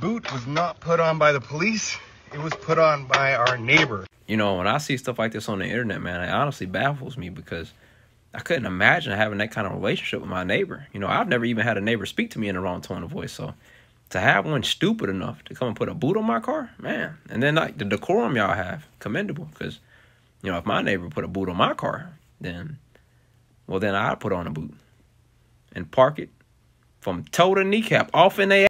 boot was not put on by the police. It was put on by our neighbor. You know, when I see stuff like this on the internet, man, it honestly baffles me because I couldn't imagine having that kind of relationship with my neighbor. You know, I've never even had a neighbor speak to me in the wrong tone of voice. So to have one stupid enough to come and put a boot on my car, man, and then like the decorum y'all have, commendable. Because you know, if my neighbor put a boot on my car, then well, then I'd put on a boot and park it from toe to kneecap off in their